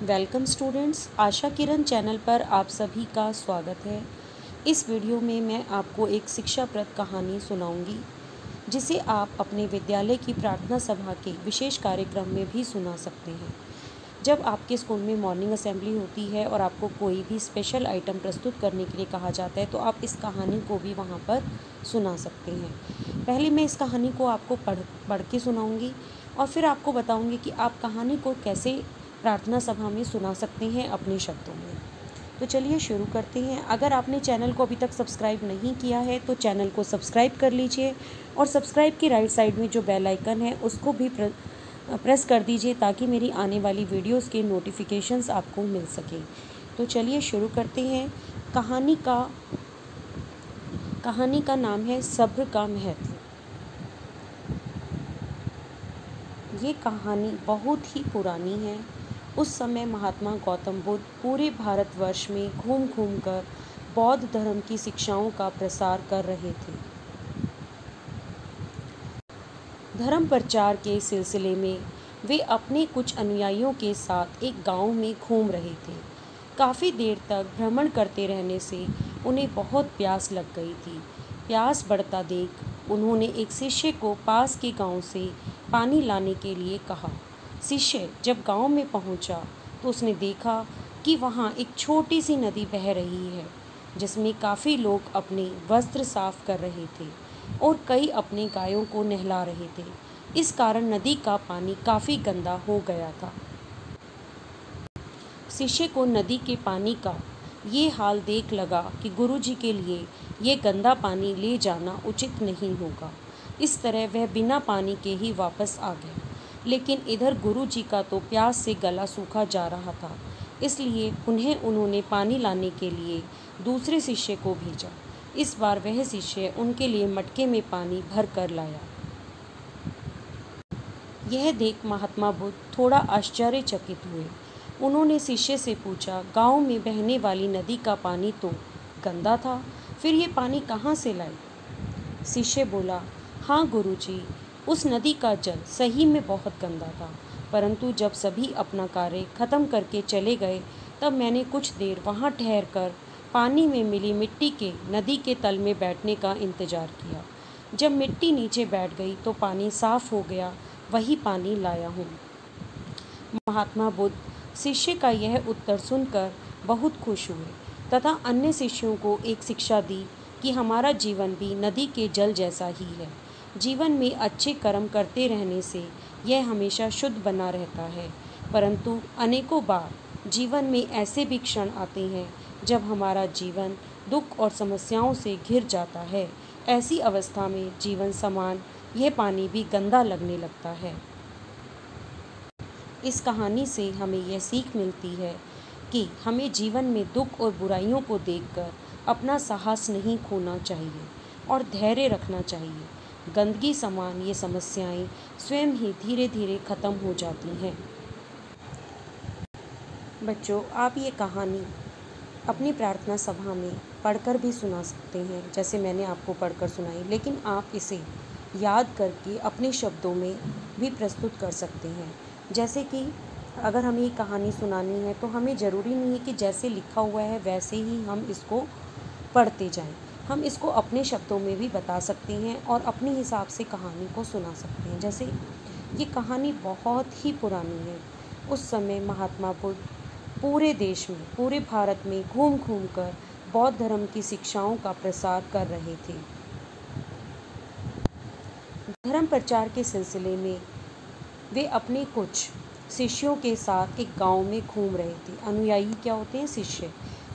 Welcome students, Asha Kiran channel पर आप सभी का स्वागत है। इस वीडियो में मैं आपको एक शिक्षाप्रद कहानी सुनाऊँगी, जिसे आप अपने विद्यालय की प्रार्थना सभा के विशेष कार्यक्रम में भी सुना सकते हैं। जब आपके स्कूल में मॉर्निंग असेंबली होती है और आपको कोई भी स्पेशल आइटम प्रस्तुत करने के लिए कहा जाता है तो आप इस कहानी को भी वहाँ पर सुना सकते हैं। पहले मैं इस कहानी को आपको पढ़ पढ़ के सुनाऊँगी और फिर आपको बताऊँगी कि आप कहानी को कैसे प्रार्थना सभा में सुना सकते हैं अपने शब्दों में। तो चलिए शुरू करते हैं। अगर आपने चैनल को अभी तक सब्सक्राइब नहीं किया है तो चैनल को सब्सक्राइब कर लीजिए और सब्सक्राइब की राइट साइड में जो बेल आइकन है उसको भी प्र, प्रेस कर दीजिए ताकि मेरी आने वाली वीडियोस के नोटिफिकेशंस आपको मिल सके। तो चलिए शुरू करते हैं। कहानी का कहानी का नाम है सब्र का महत्व। ये कहानी बहुत ही पुरानी है। उस समय महात्मा गौतम बुद्ध पूरे भारतवर्ष में घूम घूम कर बौद्ध धर्म की शिक्षाओं का प्रसार कर रहे थे। धर्म प्रचार के सिलसिले में वे अपने कुछ अनुयायियों के साथ एक गाँव में घूम रहे थे। काफ़ी देर तक भ्रमण करते रहने से उन्हें बहुत प्यास लग गई थी। प्यास बढ़ता देख उन्होंने एक शिष्य को पास के गाँव से पानी लाने के लिए कहा। शिष्य जब गाँव में पहुँचा तो उसने देखा कि वहाँ एक छोटी सी नदी बह रही है, जिसमें काफ़ी लोग अपने वस्त्र साफ़ कर रहे थे और कई अपने गायों को नहला रहे थे। इस कारण नदी का पानी काफ़ी गंदा हो गया था। शिष्य को नदी के पानी का ये हाल देख लगा कि गुरुजी के लिए ये गंदा पानी ले जाना उचित नहीं होगा। इस तरह वह बिना पानी के ही वापस आ गया। लेकिन इधर गुरु जी का तो प्यास से गला सूखा जा रहा था। इसलिए उन्हें उन्होंने पानी लाने के लिए दूसरे शिष्य को भेजा। इस बार वह शिष्य उनके लिए मटके में पानी भर कर लाया। यह देख महात्मा बुद्ध थोड़ा आश्चर्यचकित हुए। उन्होंने शिष्य से पूछा, गाँव में बहने वाली नदी का पानी तो गंदा था, फिर ये पानी कहाँ से लाए? शिष्य बोला हाँ गुरुजी उस नदी का जल सही में बहुत गंदा था। परंतु जब सभी अपना कार्य खत्म करके चले गए, तब मैंने कुछ देर वहाँ ठहर कर पानी में मिली मिट्टी के नदी के तल में बैठने का इंतज़ार किया। जब मिट्टी नीचे बैठ गई तो पानी साफ़ हो गया, वही पानी लाया हूँ। महात्मा बुद्ध शिष्य का यह उत्तर सुनकर बहुत खुश हुए, तथा अन्य शिष्यों को एक शिक्षा दी कि हमारा जीवन भी नदी के जल जैसा ही है। जीवन में अच्छे कर्म करते रहने से यह हमेशा शुद्ध बना रहता है। परंतु अनेकों बार जीवन में ऐसे भी क्षण आते हैं जब हमारा जीवन दुख और समस्याओं से घिर जाता है। ऐसी अवस्था में जीवन समान, यह पानी भी गंदा लगने लगता है। इस कहानी से हमें यह सीख मिलती है कि हमें जीवन में दुख और बुराइयों को देखकर अपना साहस नहीं खोना चाहिए और धैर्य रखना चाहिए। गंदगी समान ये समस्याएँ स्वयं ही धीरे धीरे ख़त्म हो जाती हैं। बच्चों, आप ये कहानी अपनी प्रार्थना सभा में पढ़कर भी सुना सकते हैं, जैसे मैंने आपको पढ़कर सुनाई, लेकिन आप इसे याद करके अपने शब्दों में भी प्रस्तुत कर सकते हैं। जैसे कि अगर हमें ये कहानी सुनानी है तो हमें ज़रूरी नहीं है कि जैसे लिखा हुआ है, वैसे ही हम इसको पढ़ते जाएँ। हम इसको अपने शब्दों में भी बता सकते हैं और अपने हिसाब से कहानी को सुना सकते हैं। जैसे, ये कहानी बहुत ही पुरानी है। उस समय महात्मा बुद्ध पूरे देश में, पूरे भारत में घूम घूम कर बौद्ध धर्म की शिक्षाओं का प्रसार कर रहे थे। धर्म प्रचार के सिलसिले में वे अपने कुछ शिष्यों के साथ एक गाँव में घूम रहे थे। अनुयायी क्या होते हैं? शिष्य।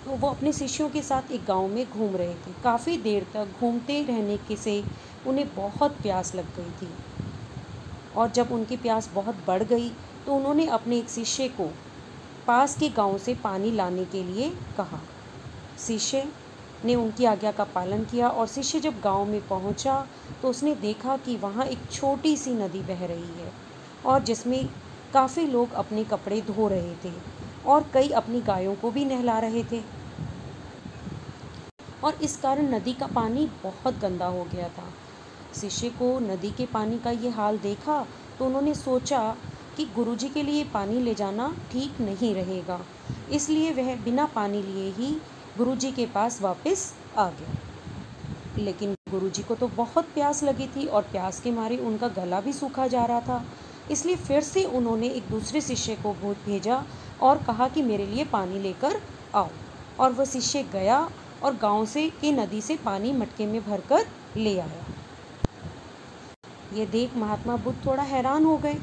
तो वो अपने शिष्यों के साथ एक गाँव में घूम रहे थे। काफ़ी देर तक घूमते रहने के से उन्हें बहुत प्यास लग गई थी। और जब उनकी प्यास बहुत बढ़ गई तो उन्होंने अपने एक शिष्य को पास के गाँव से पानी लाने के लिए कहा। शिष्य ने उनकी आज्ञा का पालन किया और शिष्य जब गाँव में पहुँचा तो उसने देखा कि वहाँ एक छोटी सी नदी बह रही है और जिसमें काफ़ी लोग अपने कपड़े धो रहे थे और कई अपनी गायों को भी नहला रहे थे। और इस कारण नदी का पानी बहुत गंदा हो गया था। शिष्य को नदी के पानी का ये हाल देखा तो उन्होंने सोचा कि गुरुजी के लिए पानी ले जाना ठीक नहीं रहेगा। इसलिए वह बिना पानी लिए ही गुरुजी के पास वापस आ गया। लेकिन गुरुजी को तो बहुत प्यास लगी थी और प्यास के मारे उनका गला भी सूखा जा रहा था। इसलिए फिर से उन्होंने एक दूसरे शिष्य को भेजा और कहा कि मेरे लिए पानी लेकर आओ। और वह शिष्य गया और गाँव से की नदी से पानी मटके में भरकर ले आया। ये देख महात्मा बुद्ध थोड़ा हैरान हो गए,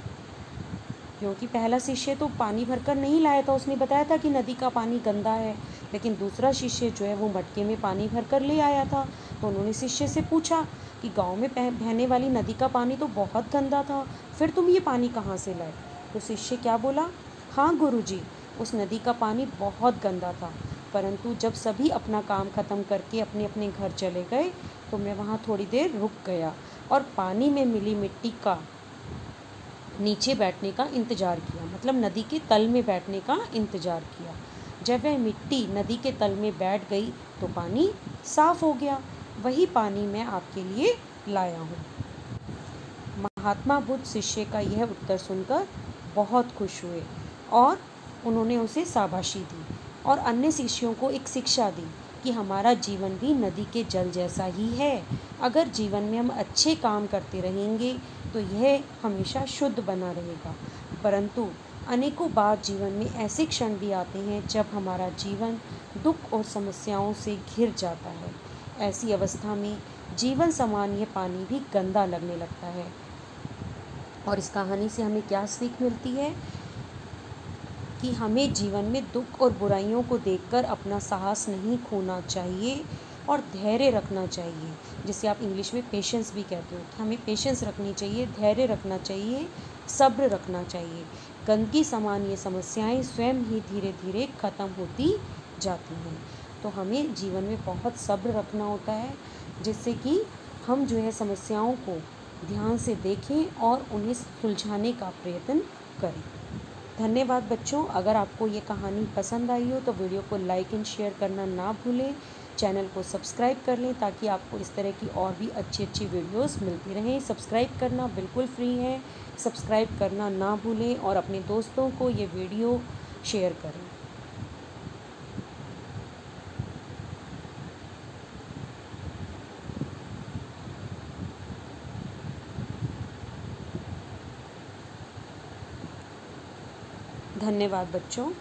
क्योंकि पहला शिष्य तो पानी भरकर नहीं लाया था। उसने बताया था कि नदी का पानी गंदा है, लेकिन दूसरा शिष्य जो है वो मटके में पानी भरकर ले आया था। तो उन्होंने शिष्य से पूछा कि गाँव में बहने वाली नदी का पानी तो बहुत गंदा था, फिर तुम ये पानी कहाँ से लाए? तो शिष्य क्या बोला हाँ गुरुजी, उस नदी का पानी बहुत गंदा था। परंतु जब सभी अपना काम ख़त्म करके अपने अपने घर चले गए तो मैं वहाँ थोड़ी देर रुक गया और पानी में मिली मिट्टी का नीचे बैठने का इंतज़ार किया मतलब नदी के तल में बैठने का इंतज़ार किया। जब वह मिट्टी नदी के तल में बैठ गई तो पानी साफ़ हो गया। वही पानी मैं आपके लिए लाया हूँ। महात्मा बुद्ध शिष्य का यह उत्तर सुनकर बहुत खुश हुए और उन्होंने उसे शाबाशी दी। और अन्य शिष्यों को एक शिक्षा दी कि हमारा जीवन भी नदी के जल जैसा ही है। अगर जीवन में हम अच्छे काम करते रहेंगे तो यह हमेशा शुद्ध बना रहेगा। परंतु अनेकों बार जीवन में ऐसे क्षण भी आते हैं जब हमारा जीवन दुख और समस्याओं से घिर जाता है। ऐसी अवस्था में जीवन समान यह पानी भी गंदा लगने लगता है। और इस कहानी से हमें क्या सीख मिलती है? कि हमें जीवन में दुख और बुराइयों को देखकर अपना साहस नहीं खोना चाहिए और धैर्य रखना चाहिए, जिसे आप इंग्लिश में पेशेंस भी कहते हो। हमें पेशेंस रखनी चाहिए, धैर्य रखना चाहिए, सब्र रखना चाहिए। गंदगी समान ये समस्याएँ स्वयं ही धीरे धीरे ख़त्म होती जाती हैं। तो हमें जीवन में बहुत सब्र रखना होता है, जिससे कि हम जो है समस्याओं को ध्यान से देखें और उन्हें सुलझाने का प्रयत्न करें। धन्यवाद बच्चों। अगर आपको ये कहानी पसंद आई हो तो वीडियो को लाइक एंड शेयर करना ना भूलें। चैनल को सब्सक्राइब कर लें ताकि आपको इस तरह की और भी अच्छी अच्छी वीडियोस मिलती रहें। सब्सक्राइब करना बिल्कुल फ्री है। सब्सक्राइब करना ना भूलें और अपने दोस्तों को ये वीडियो शेयर करें। धन्यवाद बच्चों।